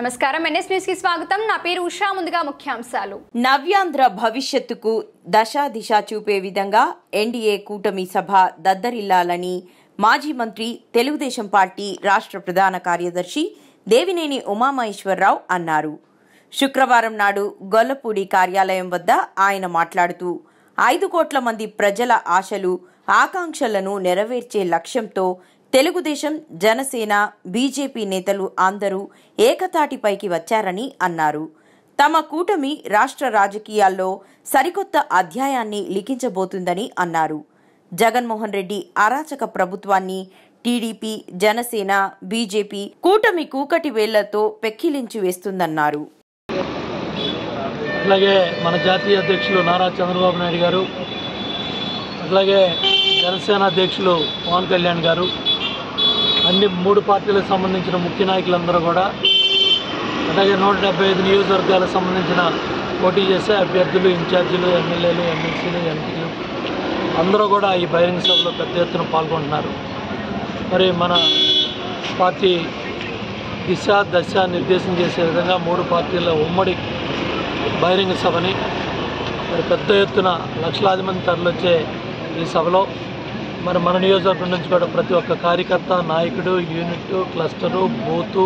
నమస్కారం. ఎన్ఎస్ న్యూస్కి స్వాగతం. నా పేరు ఉషా. ముందుగా ముఖ్యాంశాలు. నవ్యాంధ్ర భవిష్యత్తుకు దశ దిశ చూపే విధంగా ఎన్డీఏ కూటమి సభ దద్దరిల్లాలని మాజీ మంత్రి తెలుగుదేశం పార్టీ రాష్ట్ర ప్రధాన కార్యదర్శి దేవినేని ఉమామహేశ్వరరావు అన్నారు. శుక్రవారం నాడు గొల్లపూడి కార్యాలయం వద్ద ఆయన మాట్లాడుతూ ఐదు కోట్ల మంది ప్రజల ఆశలు ఆకాంక్షలను నెరవేర్చే లక్ష్యంతో తెలుగుదేశం జనసేన బీజేపీ నేతలు అందరూ ఏకతాటిపైకి వచ్చారని అన్నారు. తమ కూటమి రాష్ట్ర రాజకీయాల్లో సరికొత్త అధ్యాయాన్ని లిఖించబోతుందని అన్నారు. జగన్మోహన్ రెడ్డి అరాచక ప్రభుత్వాన్ని టీడీపీ జనసేన బీజేపీ కూటమి కూకటి వేళ్ళతో పెక్కిలించి వేస్తుందన్నారు. అలాగే మన జాతీయ అధ్యక్షులు నారా చంద్రబాబు నాయుడు గారు అలాగే జనసేన అధ్యక్షులు పవన్ కళ్యాణ్ గారు అన్ని మూడు పార్టీలకు సంబంధించిన ముఖ్య నాయకులందరూ కూడా అలాగే నూట డెబ్బై ఐదు నియోజకవర్గాలకు సంబంధించిన పోటీ చేసే అభ్యర్థులు ఇన్ఛార్జీలు ఎమ్మెల్యేలు ఎమ్మెల్సీలు ఎంపీలు అందరూ కూడా ఈ బహిరంగ సభలో పెద్ద ఎత్తున పాల్గొంటున్నారు. మరి మన పార్టీ దిశ దశ నిర్దేశం చేసే విధంగా మూడు పార్టీల ఉమ్మడి బహిరంగ సభని మరి పెద్ద ఎత్తున లక్షలాది మంది తరలిచ్చే ఈ సభలో మరి మన నియోజకవర్గం నుంచి కూడా ప్రతి ఒక్క కార్యకర్త నాయకుడు యూనిట్ క్లస్టరు బూతు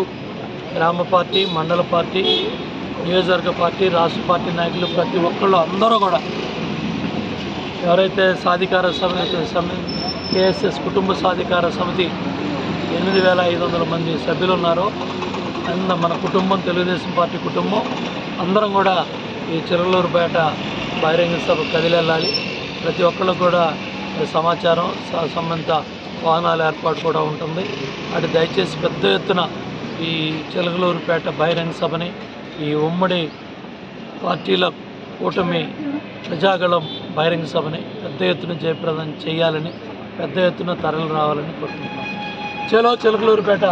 గ్రామ పార్టీ మండల పార్టీ నియోజకవర్గ పార్టీ రాష్ట్ర పార్టీ నాయకులు ప్రతి ఒక్కళ్ళు అందరూ కూడా ఎవరైతే సాధికార సమితి సమి కేఎస్ఎస్ కుటుంబ సాధికార సమితి ఎనిమిది వేల ఐదు వందల మంది సభ్యులు ఉన్నారో అంద మన కుటుంబం తెలుగుదేశం పార్టీ కుటుంబం అందరం కూడా ఈ చిరలూరుపేట బహిరంగ సభ కదిలెళ్ళాలి ప్రతి ఒక్కళ్ళు కూడా సమాచారం స- సంబంధిత వాహనాల ఏర్పాటు కూడా ఉంటుంది. అటు దయచేసి పెద్ద ఎత్తున ఈ చిలకలూరుపేట బహిరంగ సభని ఈ ఉమ్మడి పార్టీల కూటమి ప్రజాగళం బహిరంగ సభని పెద్ద ఎత్తున జయప్రదం చేయాలని పెద్ద ఎత్తున తరలి రావాలని కోరుకుంటున్నాం. చలో చిలకలూరుపేట